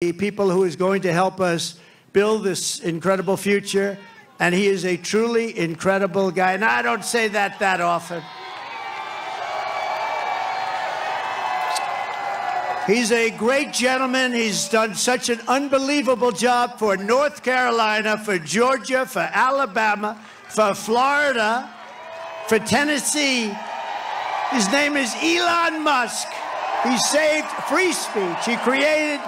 the people who is going to help us build this incredible future. And he is a truly incredible guy. And I don't say that that often. He's a great gentleman. He's done such an unbelievable job for North Carolina, for Georgia, for Alabama, for Florida, for Tennessee. His name is Elon Musk. He saved free speech. He created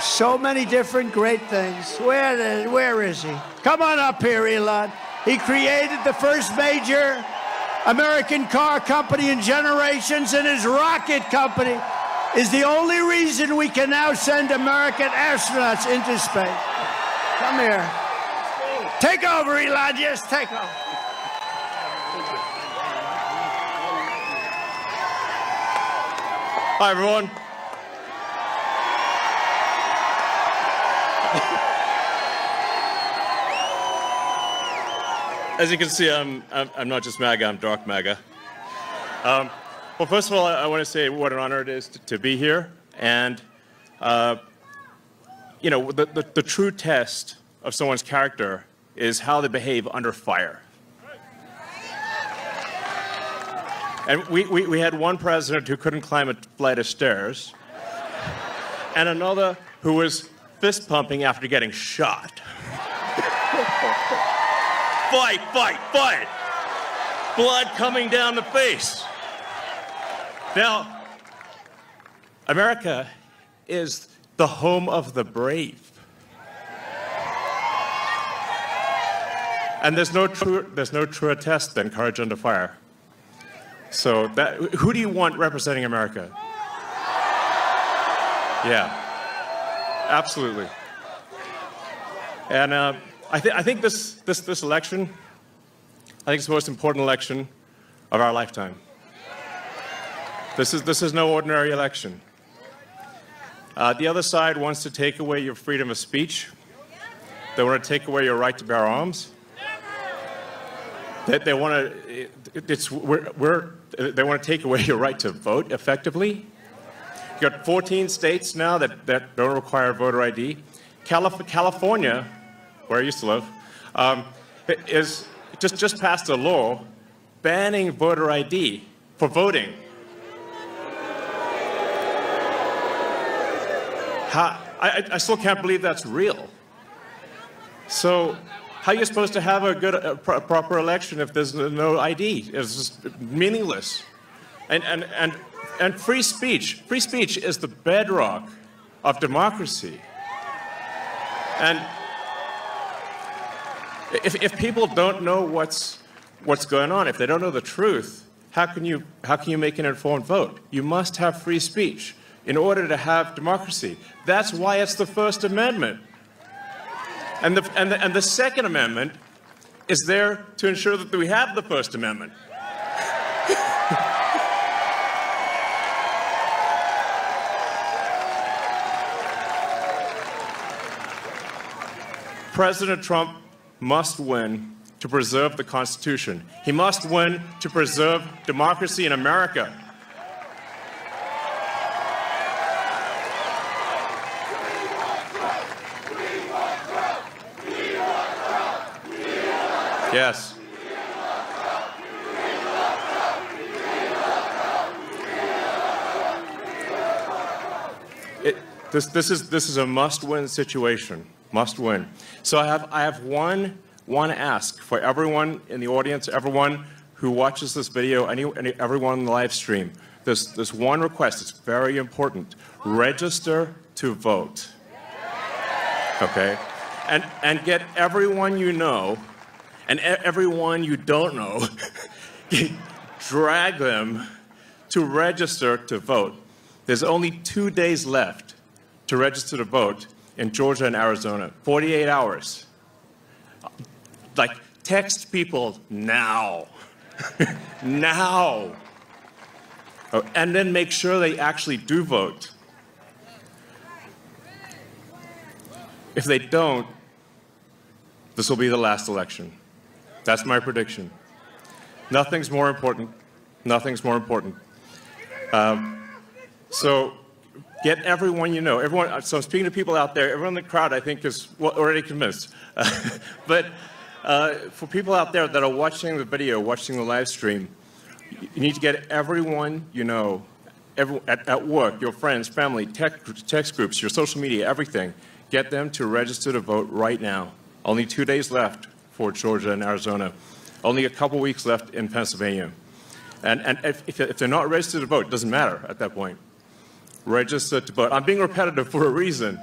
so many different great things. Where, where is he? Come on up here, Elon. He created the first major American car company in generations, and his rocket company is the only reason we can now send American astronauts into space. Come here. Take over, Elon. Just take over. Hi, everyone. As you can see, I'm, I'm, I'm, not just MAGA, I'm dark MAGA. Um, well, first of all, I, I, want to say what an honor it is to, to be here. And, uh, you know, the, the, the true test of someone's character is how they behave under fire. And we, we, we, had one president who couldn't climb a flight of stairs, and another who was fist pumping after getting shot fight, fight, fight. Blood coming down the face. Now, America is the home of the brave. And there's no true, there's no truer test than courage under fire. So that, who do you want representing America? Yeah, absolutely. And uh, I, th I think this, this, this election, I think it's the most important election of our lifetime. This is, this is no ordinary election. Uh, the other side wants to take away your freedom of speech. They want to take away your right to bear arms. They, they want to, it's, we're, we're, they want to take away your right to vote effectively. You've got 14 states now that, that don't require voter ID. Calif California where I used to live, um, is just, just passed a law banning voter ID for voting. How, I, I still can't believe that's real. So how are you supposed to have a good, a proper election if there's no ID? It's meaningless. And, and, and, and free speech, free speech is the bedrock of democracy. And if, if people don't know what's, what's going on, if they don't know the truth, how can, you, how can you make an informed vote? You must have free speech in order to have democracy. That's why it's the First Amendment. And the, and the, and the Second Amendment is there to ensure that we have the First Amendment. President Trump must win to preserve the Constitution. He must win to preserve democracy in America. Yes. It, this, this, is, this is a must-win situation must win. So I have, I have one, one ask for everyone in the audience, everyone who watches this video, any, any, everyone in the live stream. There's, there's one request, it's very important. Register to vote. Okay? And, and get everyone you know and everyone you don't know, drag them to register to vote. There's only two days left to register to vote in Georgia and Arizona, 48 hours. Like, text people now. now. Oh, and then make sure they actually do vote. If they don't, this will be the last election. That's my prediction. Nothing's more important. Nothing's more important. Um, so Get everyone you know. Everyone. So I'm speaking to people out there. Everyone in the crowd, I think, is already convinced. but uh, for people out there that are watching the video, watching the live stream, you need to get everyone you know, every, at, at work, your friends, family, tech, text groups, your social media, everything. Get them to register to vote right now. Only two days left for Georgia and Arizona. Only a couple weeks left in Pennsylvania. And, and if, if they're not registered to vote, it doesn't matter at that point. Register to vote. I'm being repetitive for a reason,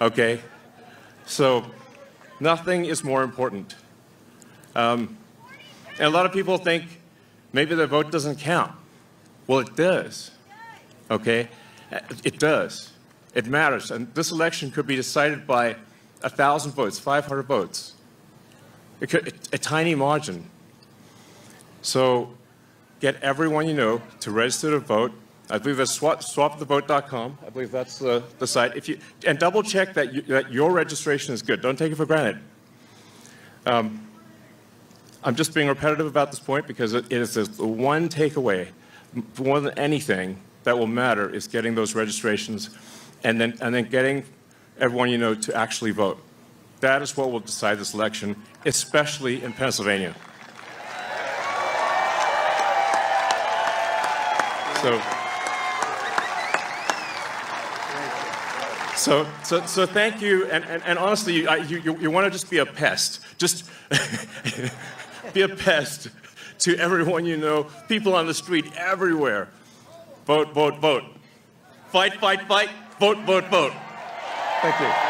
okay? So nothing is more important. Um, and a lot of people think maybe their vote doesn't count. Well, it does, okay? It does. It matters. And this election could be decided by 1,000 votes, 500 votes. It could, a tiny margin. So get everyone you know to register to vote. I believe that's swap, swapthevote.com. I believe that's the, the site. If you, and double check that, you, that your registration is good. Don't take it for granted. Um, I'm just being repetitive about this point because it is the one takeaway, more than anything, that will matter is getting those registrations and then, and then getting everyone you know to actually vote. That is what will decide this election, especially in Pennsylvania. So, so, so, so thank you. And, and, and honestly, you, you, you want to just be a pest. Just be a pest to everyone you know, people on the street, everywhere. Vote, vote, vote. Fight, fight, fight. Vote, vote, vote. Thank you.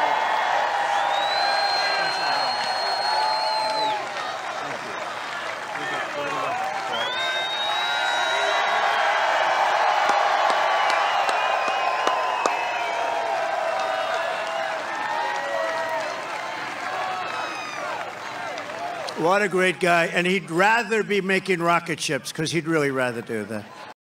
What a great guy. And he'd rather be making rocket ships because he'd really rather do that.